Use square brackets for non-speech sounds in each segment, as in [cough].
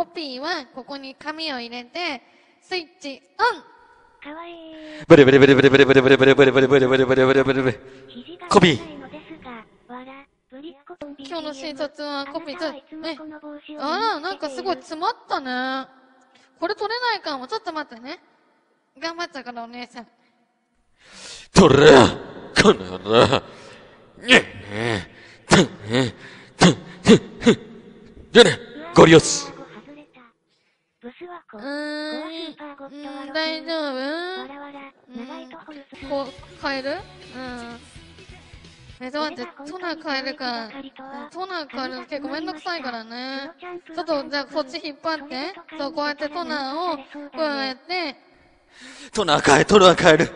コピーはここに紙を入れて、スイッチオンかわいい。ブレブレブレブレブレブレブレブレブレブレブレブレブレブレブレブレコピー今日の診察はコピーとあなたはいつもこの帽子をあら、なんかすごい詰まったね。これ取れないかも。ちょっと待ってね。頑張ったからお姉さん。とらこの野郎にえたえたえじゃねゴリ押し。ブスはこうう。ーん。コアスーパーゴッドワロうん大丈わ夫？らわら、長いとホルス。こう、変える？うん。え、ちょっと待って、トナー変えるか。うんトナー変えるの結構めんどくさいからね。ちょっと、じゃあこっち引っ張って。そう、こうやってトナーを、こうやって、トナー変え、トナー変える。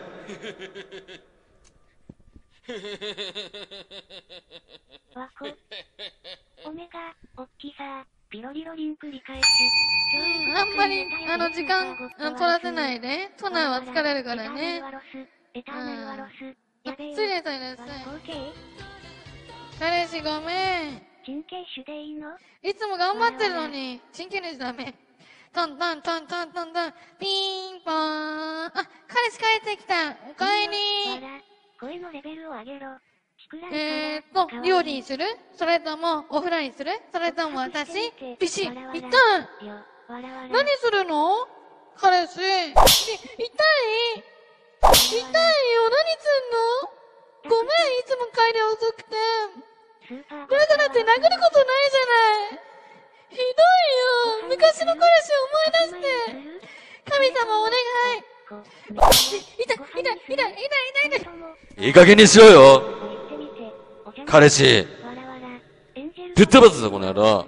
わこ。オメガ、おっきさ、ピロリロリン繰り返し。あんまり、あの、時間、取らせないで。トナーは疲れるからね。エターナルワロス。やべえよ。失礼されなさい。彼氏ごめん。神経種でいいのいつも頑張ってるのに、真剣にダメ。トントントントントントン、ピンポーン。あ、彼氏帰ってきた。おかえり。声のレベルを上げろ。えーっと、料理にする？それとも、お風呂にする？それとも私ビシッ痛い。何するの？彼氏。い痛い。痛いよ。何すんの？ごめん、いつも帰り遅くて。スーパーこれからって殴ることないじゃない。ひどいよ。昔の彼氏思い出して。神様お願い。こ痛い痛い痛い痛い痛い痛い痛いいい加減にしろよ彼氏ぶっ飛ばすぞこの野郎ち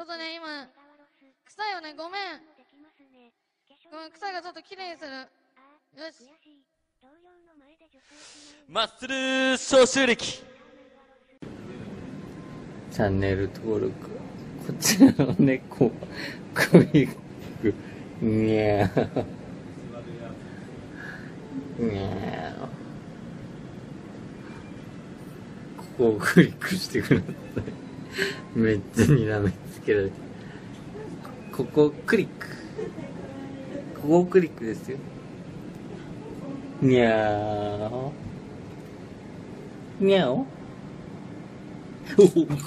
ょっとね、今、臭いよね、ごめん。ごめん、臭いがちょっと綺麗にする。よし。マッスル消臭力チャンネル登録。こちらの猫は、クリック。にゃー。にゃー。ここクリックしてください。めっちゃにらめつけられて。ここクリック。ここをクリックですよ。にゃー。にゃおお [laughs]